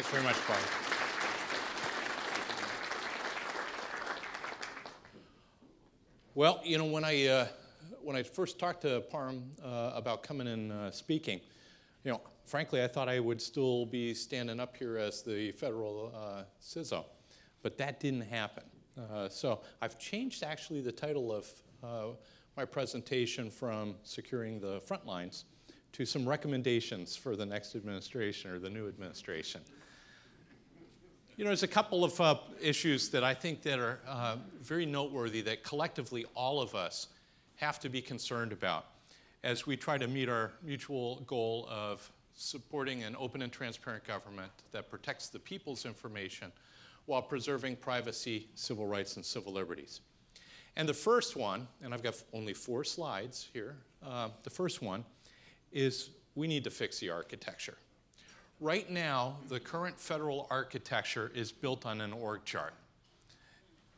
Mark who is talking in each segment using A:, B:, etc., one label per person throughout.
A: Thanks very much, Paul. Well, you know, when I, uh, when I first talked to Parham uh, about coming and uh, speaking, you know, frankly, I thought I would still be standing up here as the federal uh, CISO, but that didn't happen. Uh, so I've changed actually the title of uh, my presentation from securing the front lines to some recommendations for the next administration or the new administration. You know, there's a couple of uh, issues that I think that are uh, very noteworthy that collectively all of us have to be concerned about as we try to meet our mutual goal of supporting an open and transparent government that protects the people's information while preserving privacy, civil rights, and civil liberties. And the first one, and I've got only four slides here, uh, the first one is we need to fix the architecture. Right now, the current federal architecture is built on an org chart.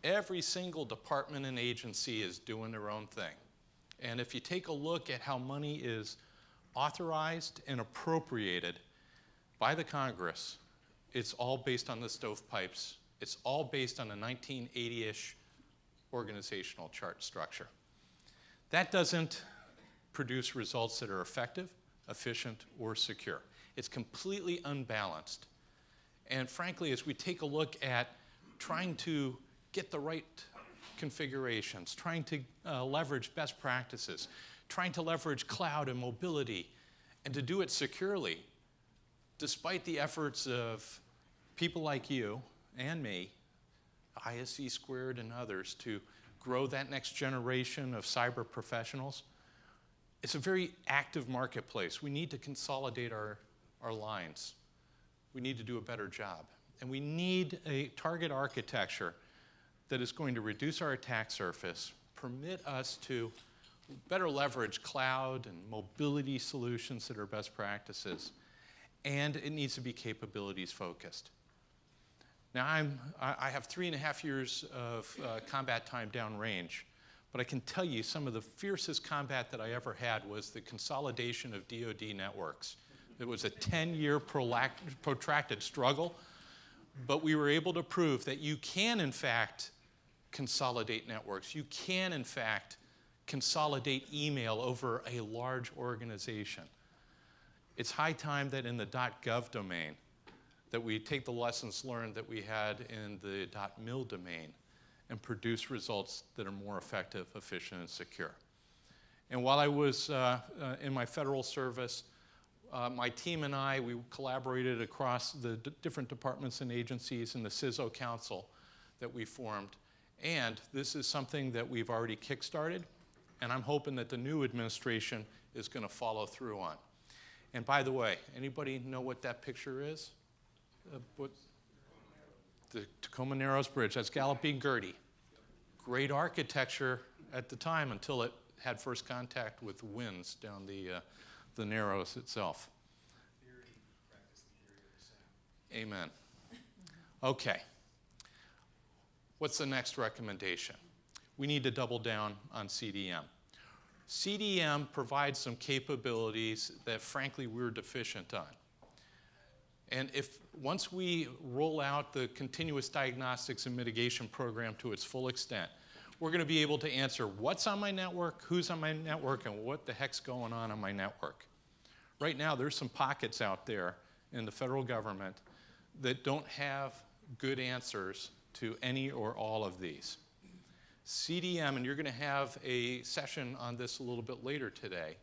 A: Every single department and agency is doing their own thing. And if you take a look at how money is authorized and appropriated by the Congress, it's all based on the stovepipes. It's all based on a 1980-ish organizational chart structure. That doesn't produce results that are effective, efficient, or secure. It's completely unbalanced. And frankly, as we take a look at trying to get the right configurations, trying to uh, leverage best practices, trying to leverage cloud and mobility, and to do it securely, despite the efforts of people like you and me, ISC squared and others, to grow that next generation of cyber professionals, it's a very active marketplace. We need to consolidate our, our lines. We need to do a better job. And we need a target architecture that is going to reduce our attack surface, permit us to better leverage cloud and mobility solutions that are best practices, and it needs to be capabilities focused. Now, I'm, I have three and a half years of uh, combat time downrange. But I can tell you some of the fiercest combat that I ever had was the consolidation of DoD networks. It was a 10-year protracted struggle, but we were able to prove that you can, in fact, consolidate networks. You can, in fact, consolidate email over a large organization. It's high time that in the .gov domain, that we take the lessons learned that we had in the .mil domain and produce results that are more effective, efficient, and secure. And while I was uh, uh, in my federal service, uh, my team and I, we collaborated across the different departments and agencies in the CISO Council that we formed. And this is something that we've already kickstarted, and I'm hoping that the new administration is going to follow through on. And by the way, anybody know what that picture is? Uh, what, the Tacoma Narrows Bridge. That's Galloping Gertie. Great architecture at the time until it had first contact with winds down the, uh, the Narrows itself. Amen. Okay. What's the next recommendation? We need to double down on CDM. CDM provides some capabilities that, frankly, we're deficient on. And if once we roll out the continuous diagnostics and mitigation program to its full extent, we're going to be able to answer what's on my network, who's on my network, and what the heck's going on on my network. Right now, there's some pockets out there in the federal government that don't have good answers to any or all of these. CDM, and you're going to have a session on this a little bit later today.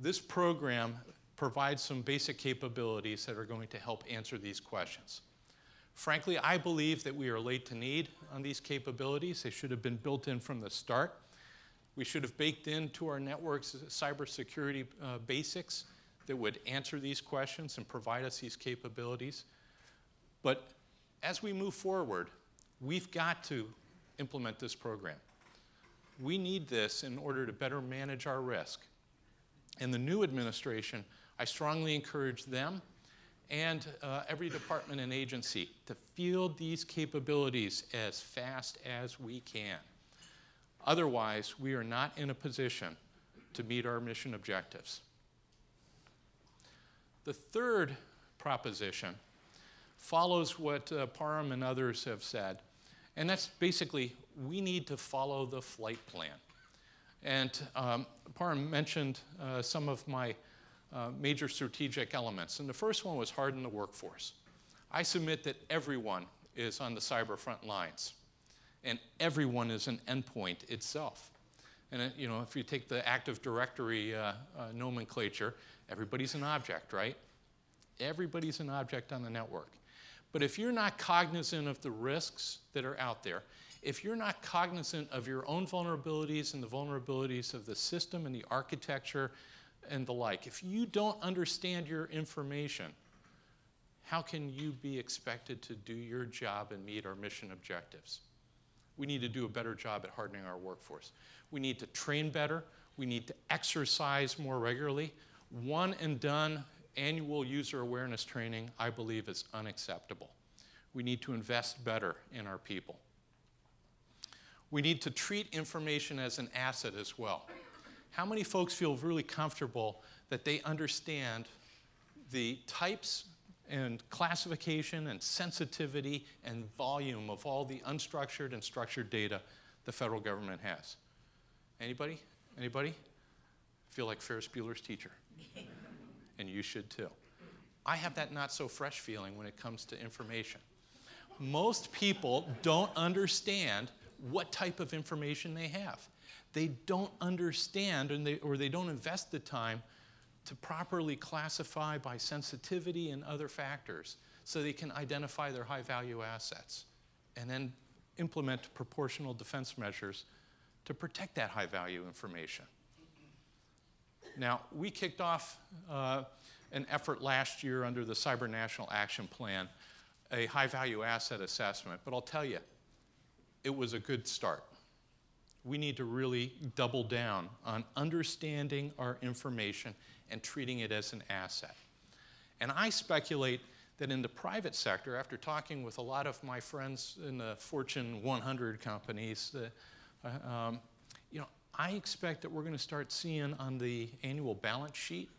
A: This program provides some basic capabilities that are going to help answer these questions. Frankly, I believe that we are late to need on these capabilities. They should have been built in from the start. We should have baked into our networks cybersecurity uh, basics that would answer these questions and provide us these capabilities. But as we move forward, we've got to implement this program. We need this in order to better manage our risk. And the new administration I strongly encourage them and uh, every department and agency to field these capabilities as fast as we can. Otherwise, we are not in a position to meet our mission objectives. The third proposition follows what uh, Parham and others have said. And that's basically we need to follow the flight plan. And um, Parham mentioned uh, some of my uh, major strategic elements. And the first one was harden the workforce. I submit that everyone is on the cyber front lines, and everyone is an endpoint itself. And it, you know, if you take the Active Directory uh, uh, nomenclature, everybody's an object, right? Everybody's an object on the network. But if you're not cognizant of the risks that are out there, if you're not cognizant of your own vulnerabilities and the vulnerabilities of the system and the architecture and the like, if you don't understand your information, how can you be expected to do your job and meet our mission objectives? We need to do a better job at hardening our workforce. We need to train better. We need to exercise more regularly. One and done annual user awareness training, I believe, is unacceptable. We need to invest better in our people. We need to treat information as an asset as well. How many folks feel really comfortable that they understand the types and classification and sensitivity and volume of all the unstructured and structured data the federal government has? Anybody? Anybody? Feel like Ferris Bueller's teacher. and you should too. I have that not so fresh feeling when it comes to information. Most people don't understand what type of information they have. They don't understand and they, or they don't invest the time to properly classify by sensitivity and other factors so they can identify their high value assets and then implement proportional defense measures to protect that high value information. Now, we kicked off uh, an effort last year under the Cyber National Action Plan, a high value asset assessment, but I'll tell you, it was a good start. We need to really double down on understanding our information and treating it as an asset. And I speculate that in the private sector, after talking with a lot of my friends in the Fortune 100 companies, uh, um, you know, I expect that we're going to start seeing on the annual balance sheet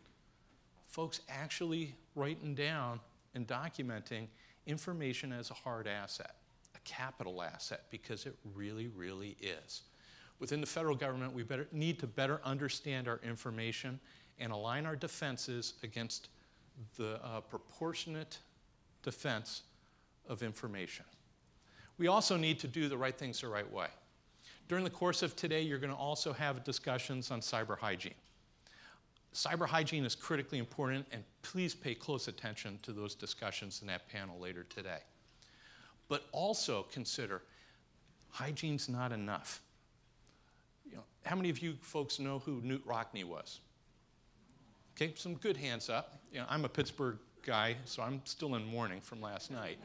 A: folks actually writing down and documenting information as a hard asset a capital asset because it really, really is. Within the federal government, we better, need to better understand our information and align our defenses against the uh, proportionate defense of information. We also need to do the right things the right way. During the course of today, you're going to also have discussions on cyber hygiene. Cyber hygiene is critically important, and please pay close attention to those discussions in that panel later today. But also consider hygiene's not enough. You know, how many of you folks know who Knute Rockne was? Okay, some good hands up. You know, I'm a Pittsburgh guy, so I'm still in mourning from last night.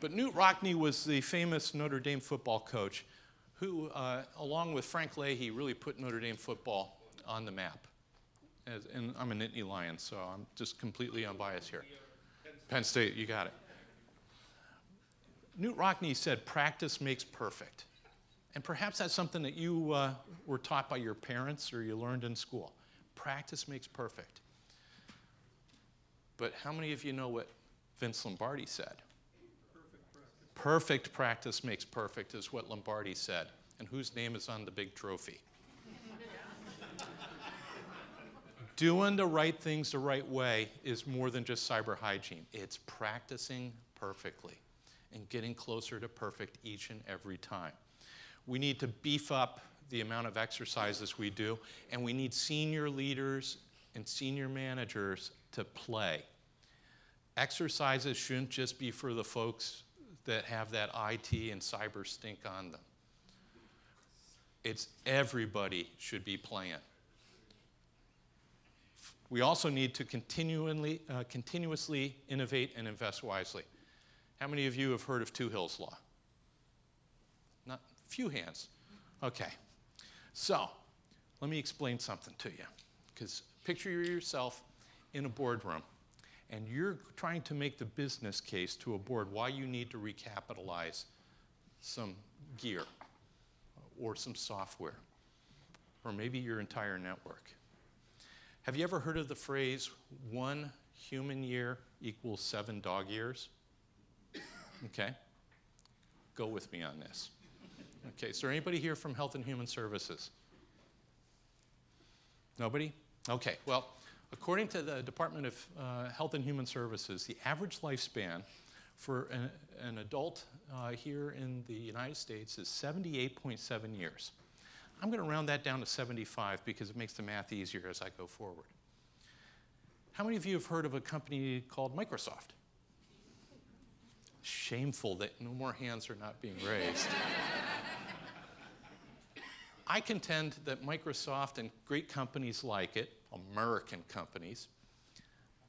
A: But Knute Rockne was the famous Notre Dame football coach who, uh, along with Frank Leahy, really put Notre Dame football on the map. As, and I'm a Nittany Lion, so I'm just completely unbiased here. Penn State, you got it. Knute Rockne said, practice makes perfect. And perhaps that's something that you uh, were taught by your parents or you learned in school. Practice makes perfect. But how many of you know what Vince Lombardi said? Perfect practice. makes perfect is what Lombardi said. And whose name is on the big trophy? Doing the right things the right way is more than just cyber hygiene. It's practicing perfectly and getting closer to perfect each and every time. We need to beef up the amount of exercises we do, and we need senior leaders and senior managers to play. Exercises shouldn't just be for the folks that have that IT and cyber stink on them. It's everybody should be playing. We also need to continually, uh, continuously innovate and invest wisely. How many of you have heard of Touhill's Law? Not few hands. Okay. So, let me explain something to you. Because picture yourself in a boardroom and you're trying to make the business case to a board why you need to recapitalize some gear uh, or some software or maybe your entire network. Have you ever heard of the phrase one human year equals seven dog years? Okay? Go with me on this. Okay, is there anybody here from Health and Human Services? Nobody? Okay, well, according to the Department of uh, Health and Human Services, the average lifespan for an, an adult uh, here in the United States is 78.7 years. I'm going to round that down to 75 because it makes the math easier as I go forward. How many of you have heard of a company called Microsoft? Shameful that no more hands are not being raised. I contend that Microsoft and great companies like it, American companies,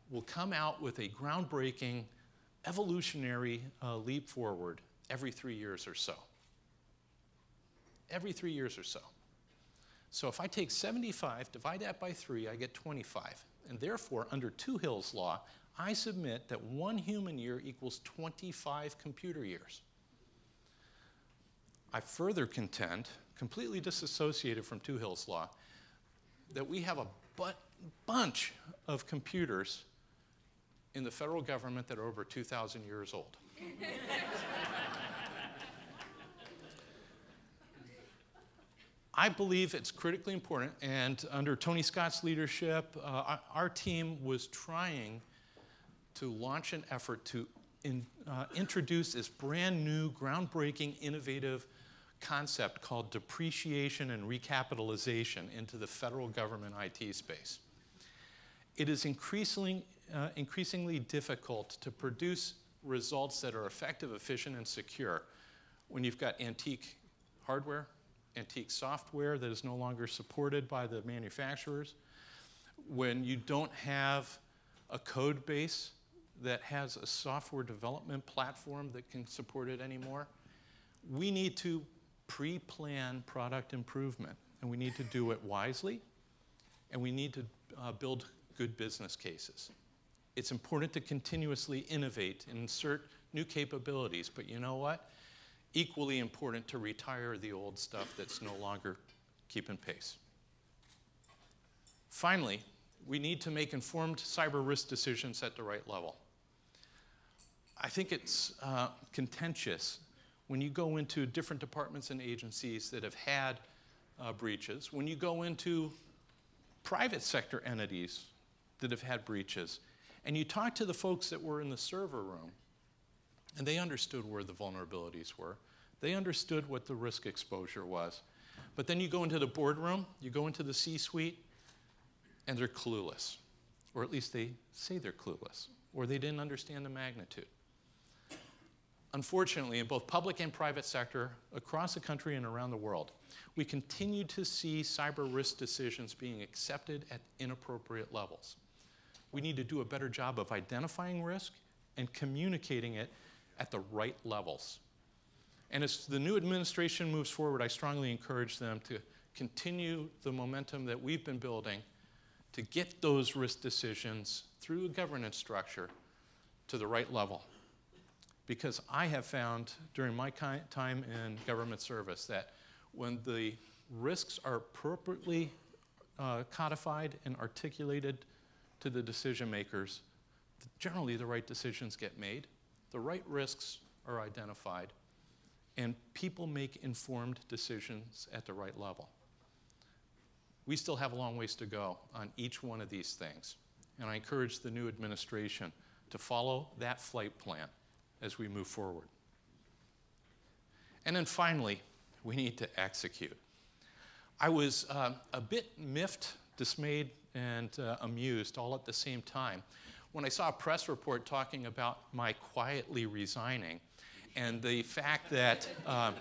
A: will come out with a groundbreaking evolutionary uh, leap forward every three years or so. Every three years or so. So if I take 75, divide that by 3, I get 25. And therefore, under Touhill's law, I submit that one human year equals 25 computer years. I further contend, completely disassociated from Touhill's law, that we have a bunch of computers in the federal government that are over 2,000 years old. I believe it's critically important, and under Tony Scott's leadership, uh, our team was trying to launch an effort to in, uh, introduce this brand new, groundbreaking, innovative concept called depreciation and recapitalization into the federal government IT space. It is increasingly, uh, increasingly difficult to produce results that are effective, efficient, and secure when you've got antique hardware, antique software that is no longer supported by the manufacturers, when you don't have a code base that has a software development platform that can support it anymore, we need to pre plan product improvement. And we need to do it wisely, and we need to uh, build good business cases. It's important to continuously innovate and insert new capabilities, but you know what? Equally important to retire the old stuff that's no longer keeping pace. Finally, we need to make informed cyber risk decisions at the right level. I think it's uh, contentious when you go into different departments and agencies that have had uh, breaches, when you go into private sector entities that have had breaches, and you talk to the folks that were in the server room, and they understood where the vulnerabilities were. They understood what the risk exposure was. But then you go into the boardroom, you go into the C suite, and they're clueless. Or at least they say they're clueless, or they didn't understand the magnitude. Unfortunately, in both public and private sector, across the country and around the world, we continue to see cyber risk decisions being accepted at inappropriate levels. We need to do a better job of identifying risk and communicating it at the right levels. And as the new administration moves forward, I strongly encourage them to continue the momentum that we've been building to get those risk decisions through a governance structure to the right level. Because I have found during my time in government service that when the risks are appropriately uh, codified and articulated to the decision makers, generally the right decisions get made, the right risks are identified, and people make informed decisions at the right level. We still have a long ways to go on each one of these things, and I encourage the new administration to follow that flight plan as we move forward. And then finally, we need to execute. I was uh, a bit miffed, dismayed, and uh, amused all at the same time when I saw a press report talking about my quietly resigning and the fact that. Um,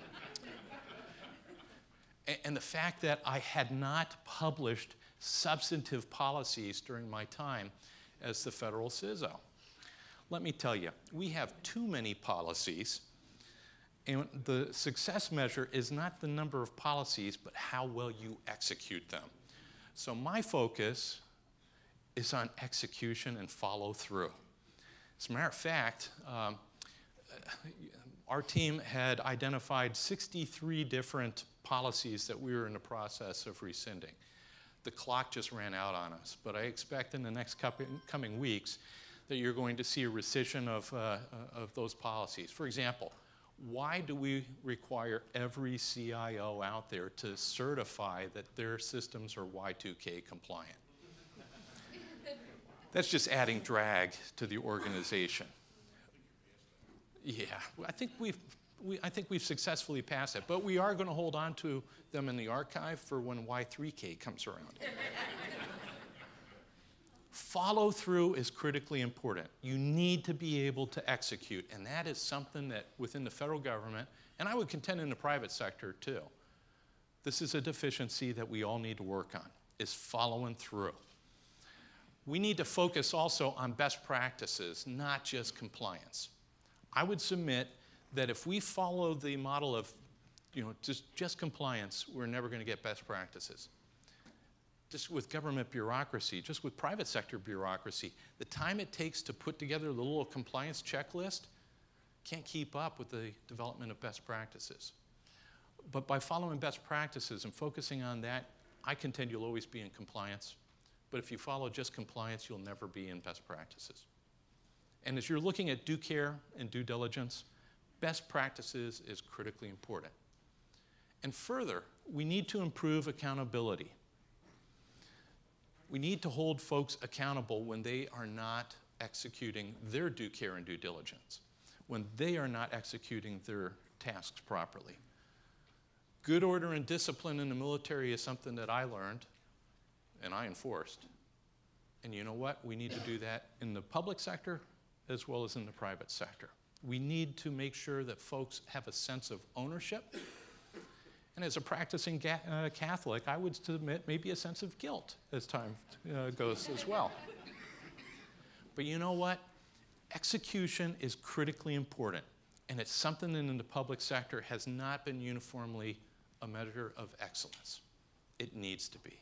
A: and the fact that I had not published substantive policies during my time as the federal CISO. Let me tell you, we have too many policies, and the success measure is not the number of policies, but how well you execute them. So my focus is on execution and follow through. As a matter of fact, um, our team had identified 63 different policies that we were in the process of rescinding. The clock just ran out on us, but I expect in the next coming weeks that you're going to see a rescission of, uh, of those policies. For example, why do we require every CIO out there to certify that their systems are Y2K compliant? That's just adding drag to the organization. Yeah, I think we've, we, I think we've successfully passed it, but we are going to hold on to them in the archive for when Y3K comes around. Follow through is critically important. You need to be able to execute, and that is something that within the federal government, and I would contend in the private sector too, this is a deficiency that we all need to work on, is following through. We need to focus also on best practices, not just compliance. I would submit that if we follow the model of you know, just, just compliance, we're never going to get best practices just with government bureaucracy, just with private sector bureaucracy, the time it takes to put together the little compliance checklist can't keep up with the development of best practices. But by following best practices and focusing on that, I contend you'll always be in compliance. But if you follow just compliance, you'll never be in best practices. And as you're looking at due care and due diligence, best practices is critically important. And further, we need to improve accountability. We need to hold folks accountable when they are not executing their due care and due diligence, when they are not executing their tasks properly. Good order and discipline in the military is something that I learned and I enforced. And you know what? We need to do that in the public sector as well as in the private sector. We need to make sure that folks have a sense of ownership and as a practicing uh, Catholic, I would submit maybe a sense of guilt as time uh, goes as well. But you know what? Execution is critically important, and it's something that in the public sector has not been uniformly a measure of excellence. It needs to be.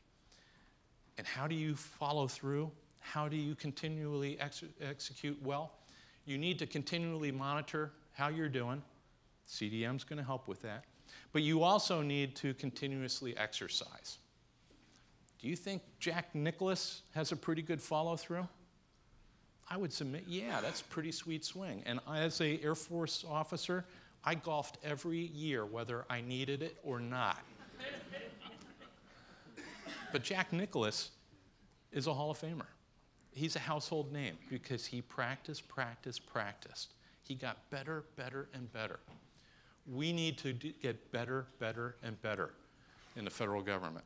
A: And how do you follow through? How do you continually ex execute well? You need to continually monitor how you're doing. CDM is going to help with that. But you also need to continuously exercise. Do you think Jack Nicklaus has a pretty good follow through? I would submit, yeah, that's a pretty sweet swing. And as a Air Force officer, I golfed every year, whether I needed it or not. but Jack Nicklaus is a Hall of Famer. He's a household name because he practiced, practiced, practiced. He got better, better, and better we need to get better, better, and better in the federal government.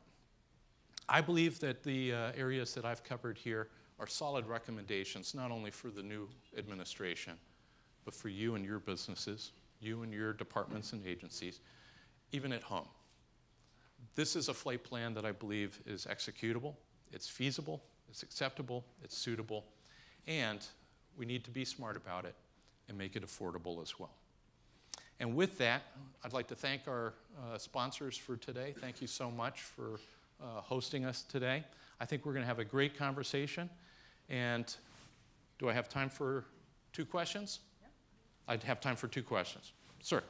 A: I believe that the uh, areas that I've covered here are solid recommendations, not only for the new administration, but for you and your businesses, you and your departments and agencies, even at home. This is a flight plan that I believe is executable, it's feasible, it's acceptable, it's suitable, and we need to be smart about it and make it affordable as well. And with that, I'd like to thank our uh, sponsors for today. Thank you so much for uh, hosting us today. I think we're going to have a great conversation. And do I have time for two questions? Yeah. I'd have time for two questions. Sir.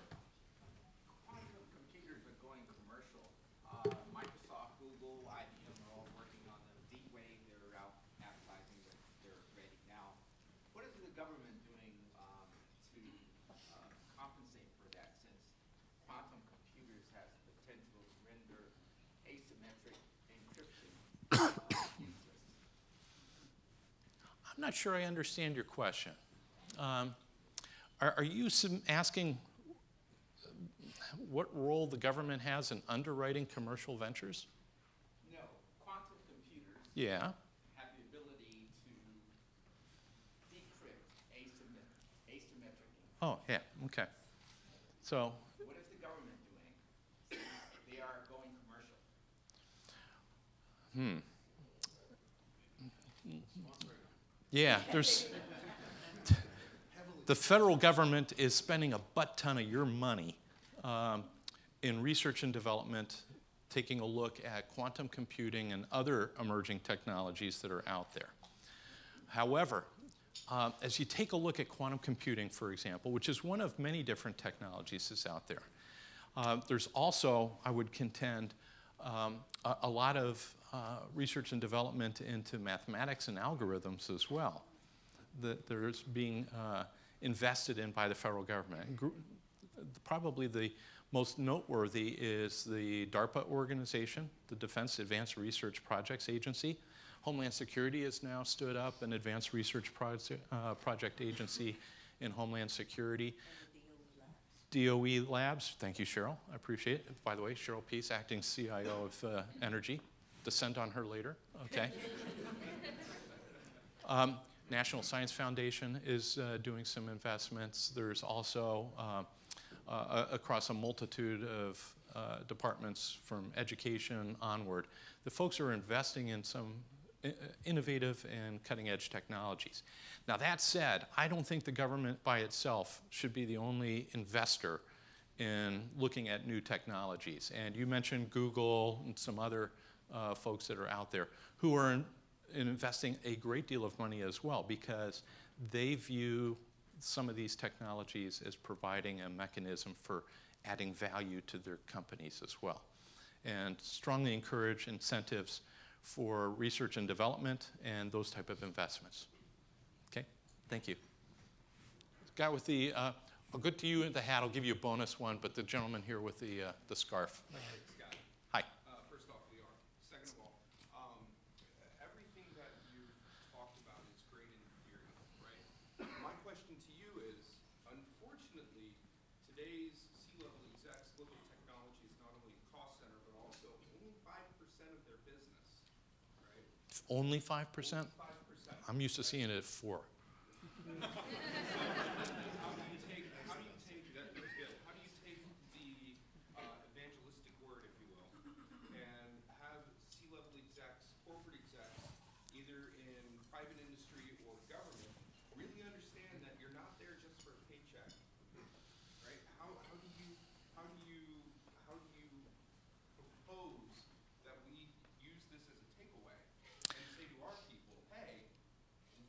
A: Not sure I understand your question. Um, are, are, you asking what role the government has in underwriting commercial ventures?
B: No, quantum computers
A: yeah.
B: have the ability to decrypt asymmetrically.
A: Oh, yeah, okay. So.
B: What is the government doing? They are going
A: commercial. Hmm. Yeah, there's. the federal government is spending a butt ton of your money um, in research and development, taking a look at quantum computing and other emerging technologies that are out there. However, uh, as you take a look at quantum computing, for example, which is one of many different technologies that's out there, uh, there's also, I would contend, um, a, a, lot of research and development into mathematics and algorithms as well that there's being uh, invested in by the federal government. Probably the most noteworthy is the DARPA organization, the Defense Advanced Research Projects Agency. Homeland Security has now stood up an advanced research proje- uh, project agency in Homeland Security. DOE Labs, thank you, Cheryl. I appreciate it. By the way, Cheryl Peace, acting CIO of uh, Energy. Descend on her later, okay? Um, National Science Foundation is uh, doing some investments. There's also, uh, uh, across a multitude of uh, departments from education onward, the folks are investing in some innovative and cutting edge technologies. Now, that said, I don't think the government by itself should be the only investor in looking at new technologies. And you mentioned Google and some other uh, folks that are out there who are in, in investing a great deal of money as well because they view some of these technologies as providing a mechanism for adding value to their companies as well. And strongly encourage incentives for research and development and those type of investments. Okay, thank you. Guy with the, uh, get to you in the hat, I'll give you a bonus one, but the gentleman here with the, uh, the scarf.
C: Scott,
A: Hi.
C: uh, first off, we are. Second of all, um, everything that you talked about is great in theory, right? My question to you is, unfortunately, today's C-level execs look at technology as not only a cost center, but also only five percent of their business, right?
A: Only 5%?
C: Five percent.
A: I'm used to seeing it at 4.
C: How do you take, how do you take, that, that's good, how do you take the uh, evangelistic word, if you will, and have C-level execs, corporate execs, either in private industry or government, really understand that you're not there just for a paycheck, right? How, how do you, how do you, how do you propose that we use this as a takeaway and say to our people, hey,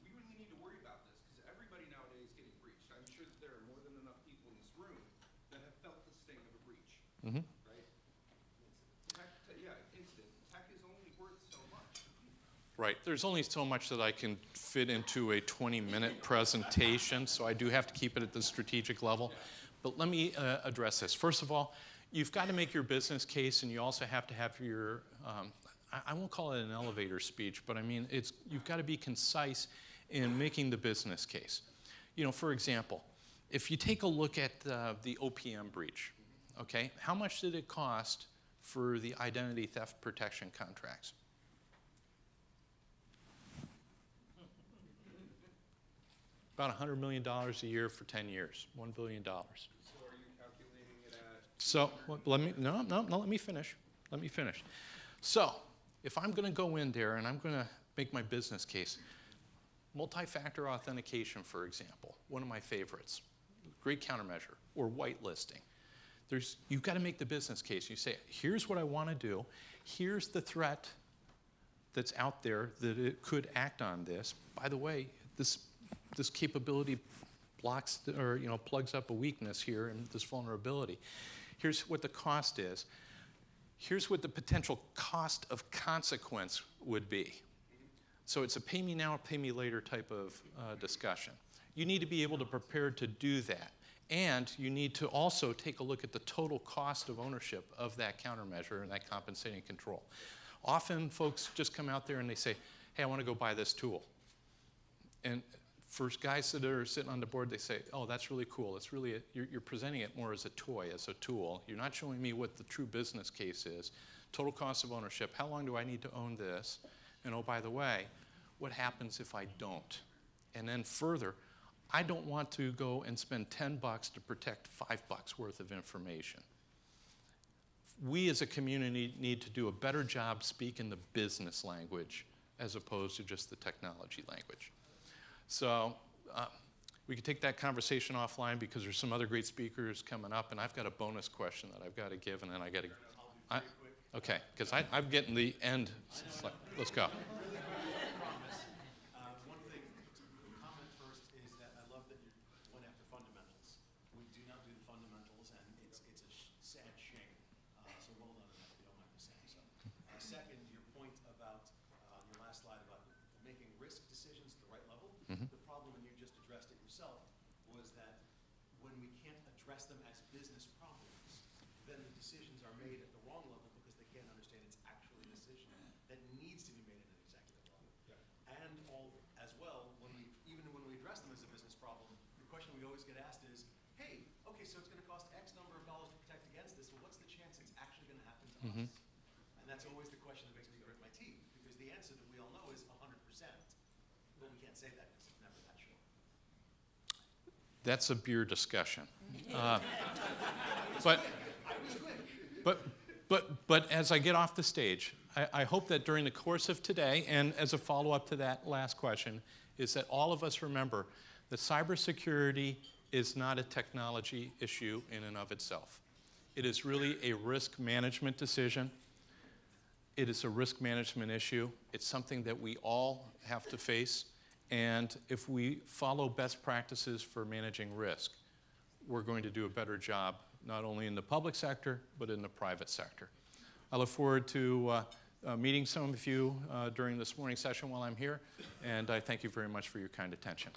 C: we really need to worry about this because everybody nowadays is getting breached. I'm sure that there are more than enough people in this room that have felt the sting of a breach,
A: Mhm.
C: right? Tech, te- yeah, incident. Tech is only worth so much.
A: Right. There's only so much that I can fit into a 20-minute presentation, so I do have to keep it at the strategic level. But let me uh, address this. First of all, you've got to make your business case, and you also have to have your, um, I, I won't call it an elevator speech, but I mean, it's, you've got to be concise in making the business case. You know, for example, if you take a look at uh, the OPM breach, okay, how much did it cost for the identity theft protection contracts? About $100 million a year for 10 years, $1 billion.
C: So are you calculating it at?
A: So, well, let me, no, no, no, let me finish. Let me finish. So, if I'm going to go in there and I'm going to make my business case, multi-factor authentication, for example, one of my favorites, great countermeasure, or whitelisting. There's, you've got to make the business case. You say, here's what I want to do. Here's the threat that's out there that it could act on this. By the way, this, this capability blocks or you know plugs up a weakness here and this vulnerability. Here's what the cost is. Here's what the potential cost of consequence would be. So it's a pay me now, pay me later type of uh, discussion. You need to be able to prepare to do that. And you need to also take a look at the total cost of ownership of that countermeasure and that compensating control. Often folks just come out there and they say, hey, I want to go buy this tool. And for guys that are sitting on the board, they say, oh, that's really cool. It's really, a, you're, you're presenting it more as a toy, as a tool. You're not showing me what the true business case is. Total cost of ownership. How long do I need to own this? And oh, by the way, what happens if I don't? And then further, I don't want to go and spend 10 bucks to protect five bucks worth of information. We as a community need to do a better job speaking the business language as opposed to just the technology language. So uh, we could take that conversation offline because there's some other great speakers coming up, and I've got a bonus question that I've got to give, and then I got to. I, okay, because I'm getting the end. Let's go.
D: Uh, One thing, to comment first is that I love that you went after fundamentals. We do not do the fundamentals, and it's, it's a sh- sad. Uh, So well done on that, if you don't mind me saying so. Uh, Second, your point about, uh, your last slide about making risk decisions at the right level. The problem and you just addressed it yourself, was that when we can't address them as business problems, then the decisions are made at the wrong level because they can't understand it's actually a decision that needs to be made at an executive level. And all, as well, when we, even when we address them as a business problem, the question we always get asked is, hey, okay, so it's gonna cost X number of dollars to protect against this, well, what's the chance it's actually gonna happen to us? And that's always the question that makes me grit my teeth, because the answer that we all know is hundred percent. But we can't say that because it's never that.
A: That's a beer discussion. Uh, But, but, but, but as I get off the stage, I, I hope that during the course of today, and as a follow-up to that last question, is that all of us remember that cybersecurity is not a technology issue in and of itself. It is really a risk management decision. It is a risk management issue. It's something that we all have to face. And if we follow best practices for managing risk, we're going to do a better job, not only in the public sector, but in the private sector. I look forward to uh, uh, meeting some of you uh, during this morning session while I'm here, and I thank you very much for your kind attention.